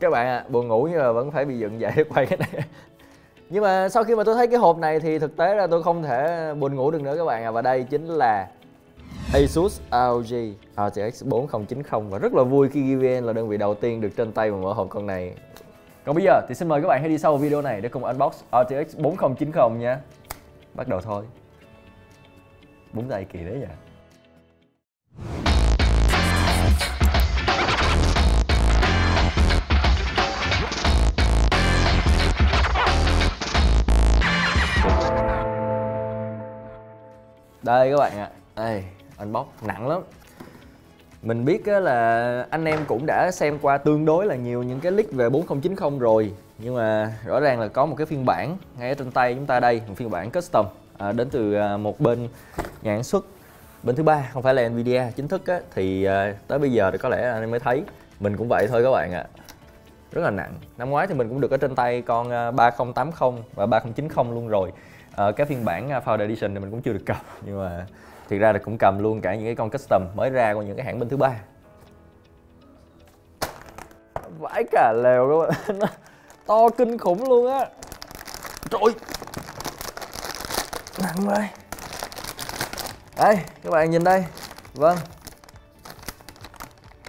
các bạn ạ à, buồn ngủ nhưng mà vẫn phải bị dựng dậy để quay cái này. Nhưng mà sau khi mà tôi thấy cái hộp này thì thực tế là tôi không thể buồn ngủ được nữa các bạn ạ. À. và đây chính là Asus ROG RTX 4090 và rất là vui khi GVN là đơn vị đầu tiên được trên tay và mở hộp con này. Còn bây giờ thì xin mời các bạn hãy đi sau video này để cùng unbox RTX 4090 nha. Bắt đầu thôi. Búng tay kỳ đấy nhỉ đây các bạn ạ. À. đây unbox nặng lắm. Mình biết là anh em cũng đã xem qua tương đối là nhiều những cái leak về 4090 rồi. Nhưng mà rõ ràng là có một cái phiên bản ngay ở trên tay chúng ta đây một phiên bản custom à, đến từ à, một bên nhà sản xuất. Bên thứ ba không phải là Nvidia chính thức á, thì à, tới bây giờ thì có lẽ anh em mới thấy. Mình cũng vậy thôi các bạn ạ. Rất là nặng. Năm ngoái thì mình cũng được ở trên tay con à, 3080 và 3090 luôn rồi à, cái phiên bản à, Founder Edition thì mình cũng chưa được cầm nhưng mà thiệt ra là cũng cầm luôn cả những cái con custom mới ra của những cái hãng bên thứ ba. Vãi cả lèo các bạn to kinh khủng luôn á. Trời nặng rồi đây các bạn nhìn đây. Vâng.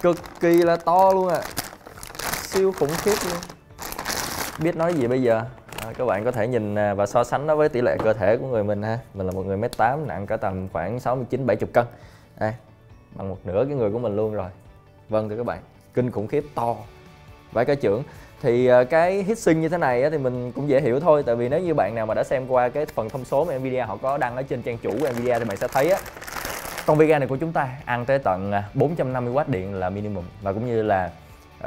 Cực kỳ là to luôn à siêu khủng khiếp luôn. Biết nói gì bây giờ? À, các bạn có thể nhìn à, và so sánh nó với tỷ lệ cơ thể của người mình ha. Mình là một người mét tám nặng cả tầm khoảng 69 70 cân. Đây bằng một nửa cái người của mình luôn rồi. Vâng thưa các bạn kinh khủng khiếp to. Vài cái trưởng thì à, cái hít sinh như thế này thì mình cũng dễ hiểu thôi. Tại vì nếu như bạn nào mà đã xem qua cái phần thông số mà Nvidia họ có đăng ở trên trang chủ của Nvidia thì bạn sẽ thấy á con Vega này của chúng ta ăn tới tận à, 450W điện là minimum. Và cũng như là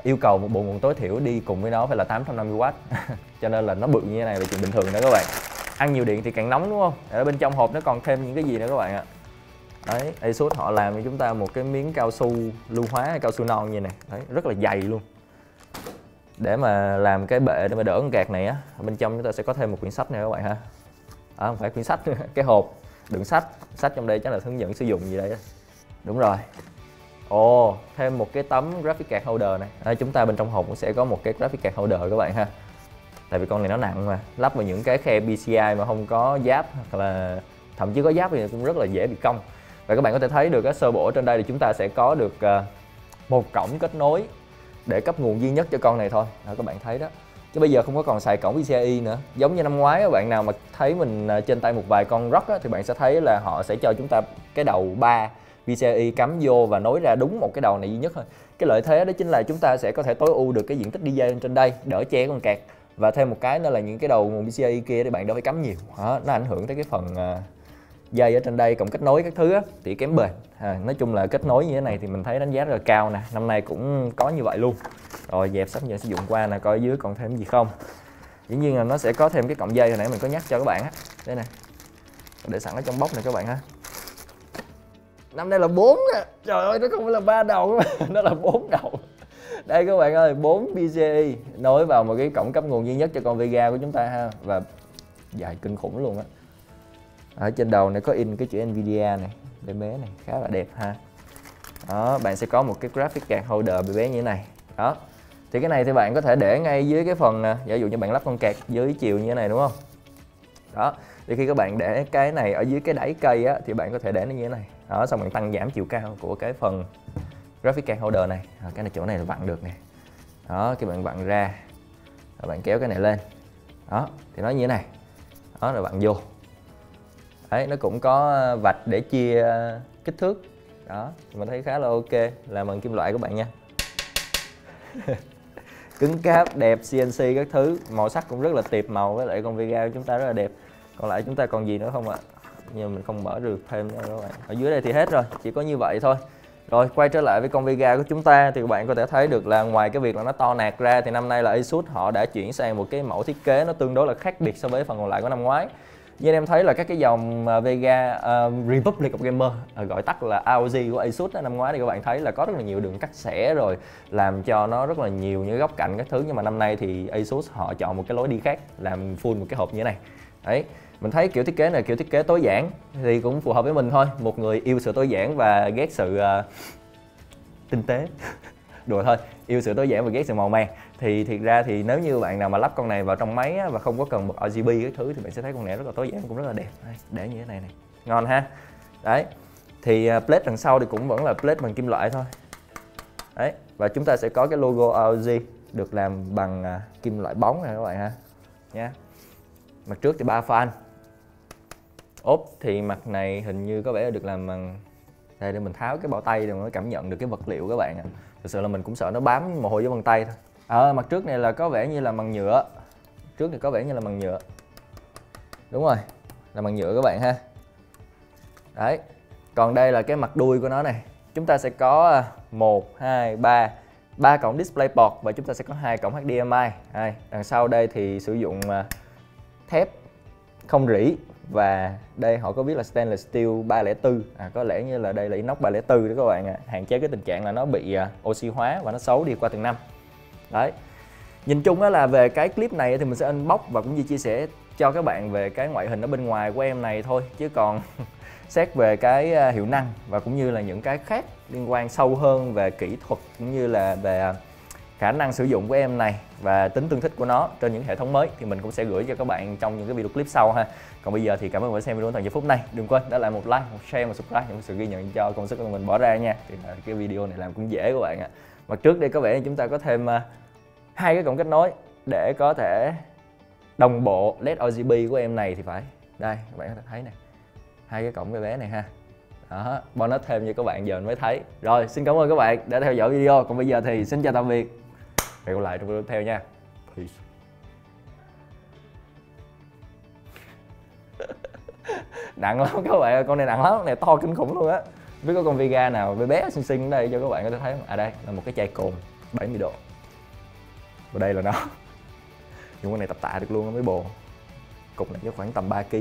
yêu cầu một bộ nguồn tối thiểu đi cùng với nó phải là 850W cho nên là nó bự như thế này là chuyện bình thường đó các bạn. Ăn nhiều điện thì càng nóng đúng không? Ở bên trong hộp nó còn thêm những cái gì nữa các bạn ạ? Đấy Asus họ làm cho chúng ta một cái miếng cao su lưu hóa hay cao su non như này. Đấy rất là dày luôn. Để mà làm cái bệ để mà đỡ con gạt này á bên trong chúng ta sẽ có thêm một quyển sách này các bạn ha. À, không phải quyển sách cái hộp đựng sách. Sách trong đây chắc là hướng dẫn sử dụng gì đây đúng rồi. Ồ, thêm một cái tấm graphic card holder này. À, Chúng ta bên trong hộp cũng sẽ có một cái graphic card holder các bạn ha. Tại vì con này nó nặng mà Lắp vào những cái khe PCI mà không có giáp Hoặc là thậm chí có giáp thì cũng rất là dễ bị cong. Và các bạn có thể thấy được cái sơ bộ trên đây thì chúng ta sẽ có được ờ, một cổng kết nối Để cấp nguồn duy nhất cho con này thôi. Đó, Các bạn thấy đó. Chứ bây giờ không có còn xài cổng PCI nữa. Giống như năm ngoái các bạn nào mà thấy mình ờ, trên tay một vài con rock á, Thì bạn sẽ thấy là họ sẽ cho chúng ta cái đầu 3 PCI cắm vô và nối ra đúng một cái đầu này duy nhất thôi. Cái lợi thế đó chính là chúng ta sẽ có thể tối ưu được cái diện tích DJ trên đây đỡ che con kẹt. Và thêm một cái nữa là những cái đầu nguồn PCI kia thì bạn đâu phải cắm nhiều đó, nó ảnh hưởng tới cái phần à, uh, dây ở trên đây cộng kết nối các thứ á, thì kém bền. À, nói chung là kết nối như thế này thì mình thấy đánh giá rất là cao nè. Năm nay cũng có như vậy luôn. Rồi dẹp sắp giờ sử dụng qua nè coi dưới còn thêm gì không. Dĩ nhiên là nó sẽ có thêm cái cọng dây hồi nãy mình có nhắc cho các bạn á. Đây nè. Để sẵn ở trong bóc này các bạn ha năm nay là bốn trời ơi nó không phải là ba đầu nó là bốn đầu. Đây các bạn ơi 4 PCI nối vào một cái cổng cấp nguồn duy nhất cho con Vega của chúng ta ha. Và dài kinh khủng luôn á. Ở trên đầu này có in cái chữ Nvidia này bé bé này khá là đẹp ha. Đó bạn sẽ có một cái graphic card holder bé bé như thế này. Đó. Thì cái này thì bạn có thể để ngay dưới cái phần à, giả dụ như bạn lắp con kẹt dưới chiều như thế này đúng không? Đó. Thì khi các bạn để cái này ở dưới cái đáy cây á, thì bạn có thể để nó như thế này đó xong bạn tăng giảm chiều cao của cái phần graphic card holder này. À, cái này chỗ này là vặn được nè. Đó khi bạn vặn ra. Rồi bạn kéo cái này lên. Đó thì nó như thế này. Đó rồi bạn vô. Đấy nó cũng có ờ, vạch để chia ờ, kích thước. Đó mình thấy khá là ok. Làm bằng kim loại các bạn nha. Cứng cáp đẹp CNC các thứ. Màu sắc cũng rất là tiệp màu với lại con Vega của chúng ta rất là đẹp. Còn lại chúng ta còn gì nữa không ạ? Nhưng mình không mở được thêm nữa các bạn. Ở dưới đây thì hết rồi chỉ có như vậy thôi. Rồi quay trở lại với con Vega của chúng ta thì các bạn có thể thấy được là ngoài cái việc là nó to nạt ra thì năm nay là Asus họ đã chuyển sang một cái mẫu thiết kế nó tương đối là khác biệt so với phần còn lại của năm ngoái. Như anh em thấy là các cái dòng à, Vega uh, Republic of Gamer uh, gọi tắt là AOG của Asus đó, năm ngoái thì các bạn thấy là có rất là nhiều đường cắt xẻ rồi làm cho nó rất là nhiều những góc cạnh các thứ. Nhưng mà năm nay thì Asus họ chọn một cái lối đi khác làm full một cái hộp như thế này. Đấy mình thấy kiểu thiết kế này kiểu thiết kế tối giản thì cũng phù hợp với mình thôi. Một người yêu sự tối giản và ghét sự uh, tinh tế. Đùa thôi yêu sự tối giản và ghét sự màu mè thì thiệt ra thì nếu như bạn nào mà lắp con này vào trong máy á, và không có cần một RGB cái thứ thì bạn sẽ thấy con này rất là tối giản cũng rất là đẹp. Đây, để như thế này này ngon ha? Đấy thì uh, plate đằng sau thì cũng vẫn là plate bằng kim loại thôi. Đấy và chúng ta sẽ có cái logo ROG được làm bằng uh, kim loại bóng này các bạn ha. Nha mặt trước thì ba fan ốp thì mặt này hình như có vẻ được làm bằng đây để mình tháo cái bao tay để mới cảm nhận được cái vật liệu các bạn ạ. Thực sự là mình cũng sợ nó bám mồ hôi với bàn tay thôi. À, mặt trước này là có vẻ như là bằng nhựa. Trước thì có vẻ như là bằng nhựa. Đúng rồi là bằng nhựa các bạn ha. Đấy còn đây là cái mặt đuôi của nó này. Chúng ta sẽ có 1, 2, 3 ba cổng DisplayPort và chúng ta sẽ có hai cổng HDMI đây, đằng sau đây thì sử dụng à, thép không rỉ và đây họ có viết là stainless steel 304 à, có lẽ như là đây là inox 304 đó các bạn ạ. À. hạn chế cái tình trạng là nó bị uh, oxy hóa và nó xấu đi qua từng năm. Đấy. Nhìn chung á là về cái clip này thì mình sẽ unbox và cũng như chia sẻ cho các bạn về cái ngoại hình ở bên ngoài của em này thôi. Chứ còn xét về cái à, hiệu năng và cũng như là những cái khác liên quan sâu hơn về kỹ thuật cũng như là về à, khả năng sử dụng của em này và tính tương thích của nó trên những hệ thống mới thì mình cũng sẽ gửi cho các bạn trong những cái video clip sau ha. Còn bây giờ thì cảm ơn bạn xem video tận giây phút này. Đừng quên để lại một like, một share, một subscribe những sự ghi nhận cho công sức của mình bỏ ra nha. Thì cái video này làm cũng dễ các bạn ạ. Mặt trước đây có vẻ chúng ta có thêm à, hai cái cổng kết nối để có thể đồng bộ led RGB của em này thì phải. Đây, các bạn có thể thấy này hai cái cổng cái bé này ha. Đó, bonus thêm cho các bạn giờ mới thấy. Rồi, xin cảm ơn các bạn đã theo dõi video. Còn bây giờ thì xin chào tạm biệt hẹn gặp lại trong video tiếp theo nha. Peace. Nặng lắm các bạn con này nặng lắm, này to kinh khủng luôn á. Biết có con Vega nào, bé bé xinh xinh ở đây cho các bạn có thể thấy không? À đây, là một cái chai cồn 70 độ. Và đây là nó. Những con này tập tạ được luôn á, mấy bồ. Cục này chắc khoảng tầm 3 kg